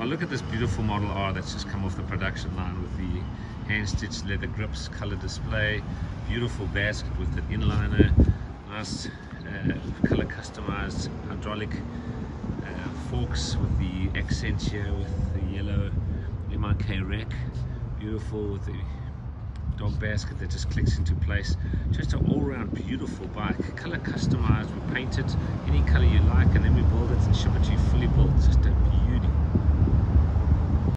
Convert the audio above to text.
Well, look at this beautiful Model R that's just come off the production line with the hand-stitched leather grips, color display, beautiful basket with the inliner, nice uh, color customized hydraulic uh, forks with the accent here with the yellow MIK rack, beautiful with the dog basket that just clicks into place. Just an all-round beautiful bike, color customized. We paint it any color you like, and